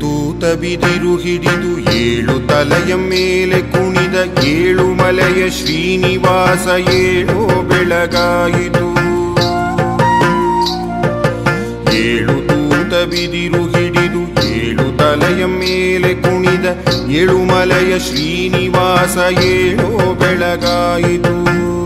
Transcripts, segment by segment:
ತೂತ ಬಿದಿರು ಹಿಡಿದು ಏಳು ತಲೆಯ ಮೇಲೆ ಕುಣಿದ ಏಳು ಮಲೆಯ ಶ್ರೀನಿವಾಸ ಏಳು ಬೆಳಗಾಯಿತು. ಏಳು ತೂತ ಬಿದಿರು ಹಿಡಿದು ಏಳು ತಲೆಯ ಮೇಲೆ ಕುಣಿದ ಏಳು ಮಲೆಯ ಶ್ರೀನಿವಾಸ ಏಳು ಬೆಳಗಾಯಿತು.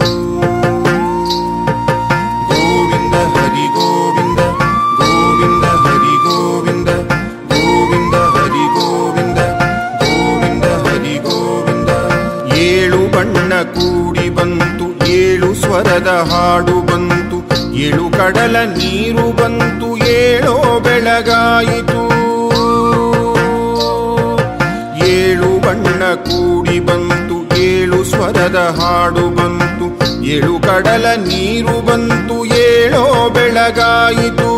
ಬಣ್ಣ ಕೂಡಿ ಬಂತು, ಏಳು ಸ್ವರದ ಹಾಡು ಬಂತು, ಏಳು ಕಡಲ ನೀರು ಬಂತು, ಏಳೋ ಬೆಳಗಾಯಿತು. ಏಳು ಬಣ್ಣ ಕೂಡಿ ಬಂತು, ಏಳು ಸ್ವರದ ಹಾಡು ಬಂತು, ಏಳು ಕಡಲ ನೀರು ಬಂತು, ಏಳೋ ಬೆಳಗಾಯಿತು.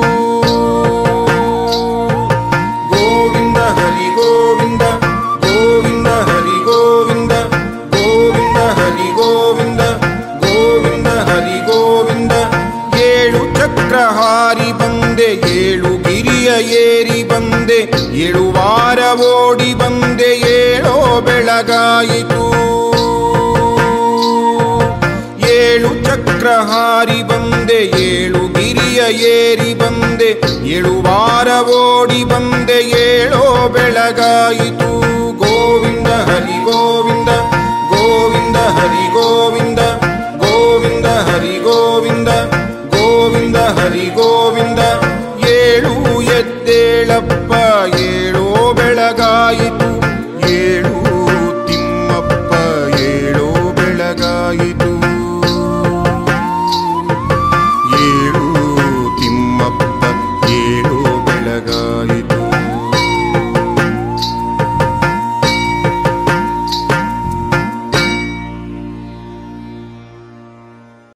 ಏಳು ಗಿರಿಯ ಏರಿ ಬಂದೆ, ಏಳು ವಾರ ಓಡಿ ಬಂದೆ, ಏಳೋ ಬೆಳಗಾಯಿತು. ಏಳು ಚಕ್ರ ಹಾರಿ ಬಂದೆ, ಏಳು ಗಿರಿಯ ಏರಿ ಬಂದೆ, ಏಳು ವಾರ ಓಡಿ ಬಂದೆ, ಏಳೋ ಬೆಳಗಾಯಿತು. up.